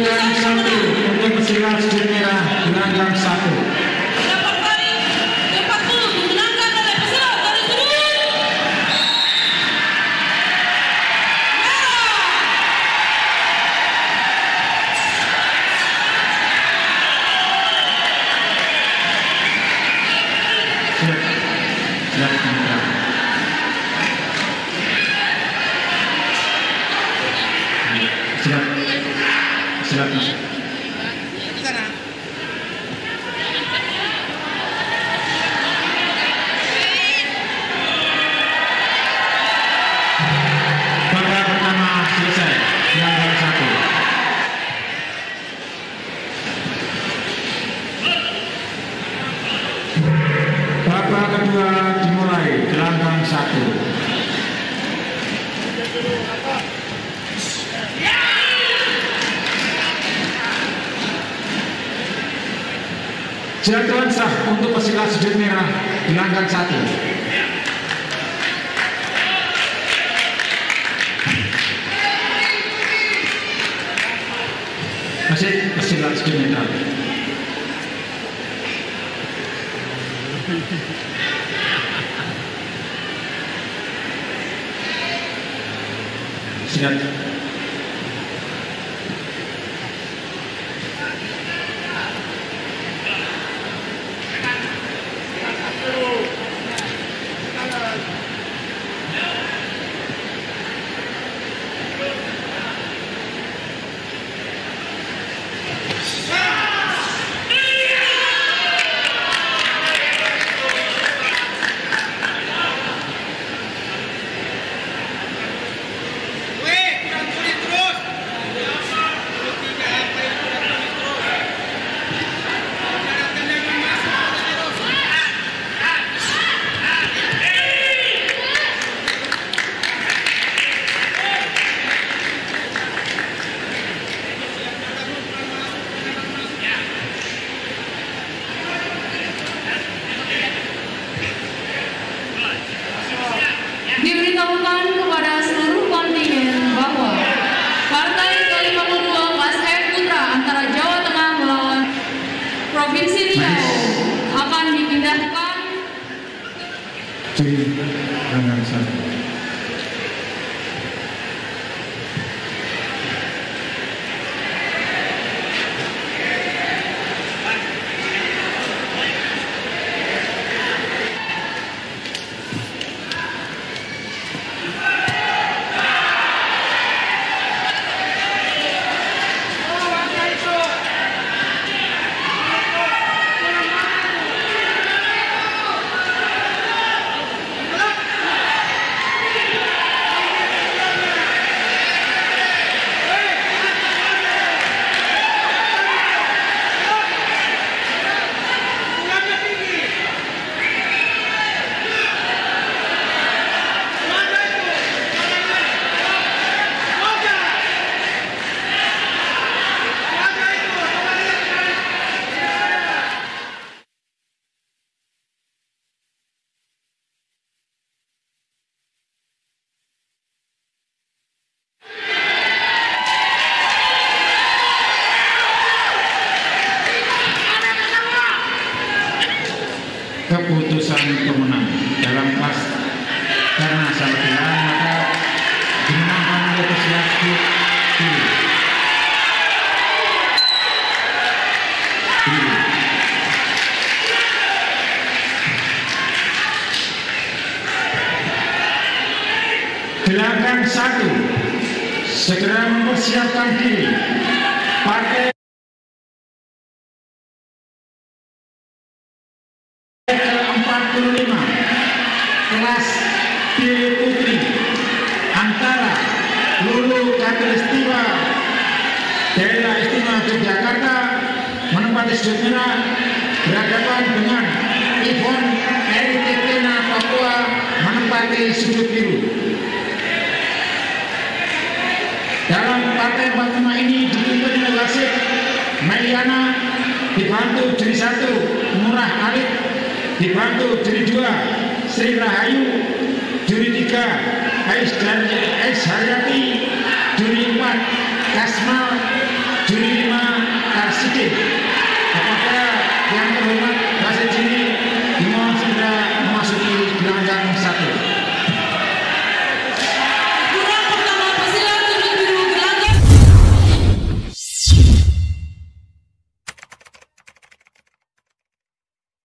Kemudian satu untuk pesilat merah gelanggang satu. Satu. Jadwal sah untuk pesilat sudut merah gelanggang satu. Masih pesilat sudut merah. Siap. Provinsi Riau akan dipindahkan Di keputusan pemenang dalam kelas karena salah pilihan maka dimenangkan oleh. Kiri. Gelanggang satu segera mempersiapkan diri pakai antara Lulu Katulistiwa Daerah Istimewa Yogyakarta menempati merah berhadapan dengan Ivon Eritekena Papua menempati sudut biru. Dalam partai pertama ini dipimpin oleh wasit Meliana dibantu juri satu Murah Alif dibantu juri dua Sri Rahayu juri tiga Ais dan Ais Haryati